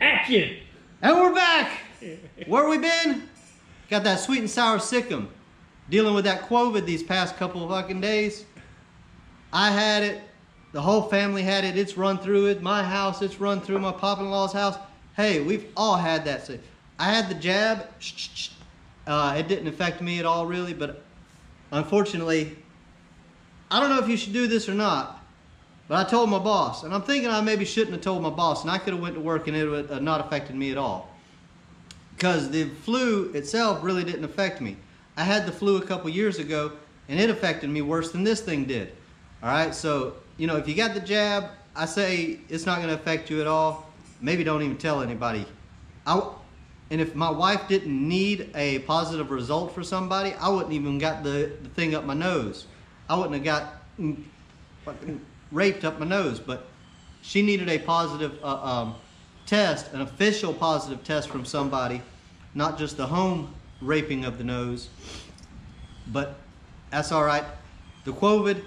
Action! And we're back! Where we been? Got that sweet and sour sickum. Dealing with that COVID these past couple of fucking days. I had it. The whole family had it. It's run through it. My house, it's run through my pop-in-law's house. Hey, we've all had that. sick. I had the jab. Uh, it didn't affect me at all, really, but unfortunately, I don't know if you should do this or not. But I told my boss, and I'm thinking I maybe shouldn't have told my boss, and I could have went to work and it would have not affected me at all. Because the flu itself really didn't affect me. I had the flu a couple years ago, and it affected me worse than this thing did. All right, so you know, if you got the jab, I say it's not going to affect you at all. Maybe don't even tell anybody. I, and if my wife didn't need a positive result for somebody, I wouldn't even got the, the thing up my nose. I wouldn't have got mm, raped up my nose, but she needed a positive uh, um, test, an official positive test from somebody, not just the home raping of the nose. But that's all right. The COVID,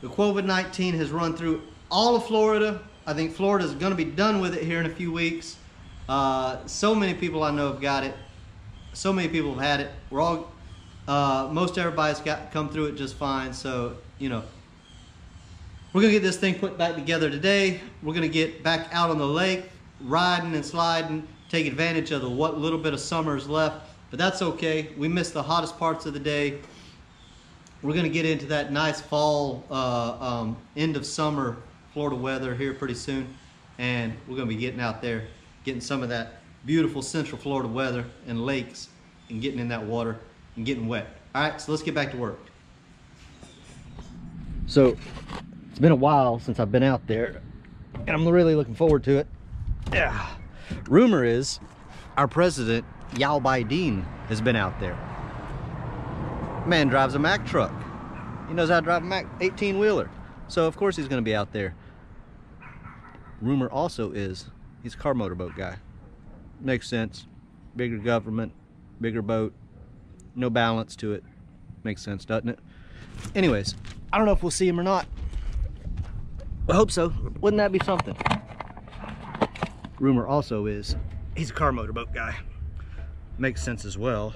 the COVID-19 has run through all of Florida. I think Florida is going to be done with it here in a few weeks. Uh, so many people I know have got it. So many people have had it. We're all, uh, most everybody's got come through it just fine. So you know, we're gonna get this thing put back together today. We're gonna get back out on the lake, riding and sliding, take advantage of the what little bit of summer is left, but that's okay. We missed the hottest parts of the day. We're gonna get into that nice fall, uh, um, end of summer Florida weather here pretty soon, and we're gonna be getting out there, getting some of that beautiful central Florida weather and lakes, and getting in that water and getting wet. All right, so let's get back to work. So it's been a while since I've been out there and I'm really looking forward to it. Yeah. Rumor is our president, Yao Biden, has been out there. Man drives a Mack truck. He knows how to drive a Mack 18 wheeler. So of course he's gonna be out there. Rumor also is he's a car motorboat guy. Makes sense. Bigger government, bigger boat, no balance to it. Makes sense, doesn't it? Anyways, I don't know if we'll see him or not. I hope so. Wouldn't that be something? Rumor also is he's a car motorboat guy. Makes sense as well.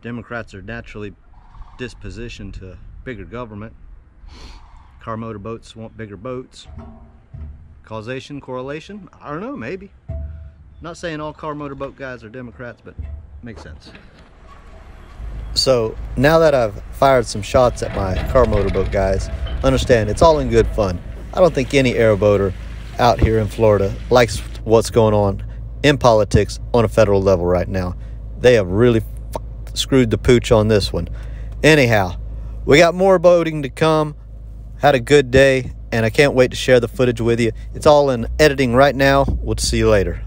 Democrats are naturally dispositioned to bigger government. Car motorboats want bigger boats. Causation, correlation? I don't know, maybe. Not saying all car motorboat guys are Democrats, but makes sense. So now that I've fired some shots at my car motorboat guys, understand it's all in good fun. I don't think any airboater out here in Florida likes what's going on in politics on a federal level right now. They have really screwed the pooch on this one. Anyhow, we got more boating to come. Had a good day, and I can't wait to share the footage with you. It's all in editing right now. We'll see you later.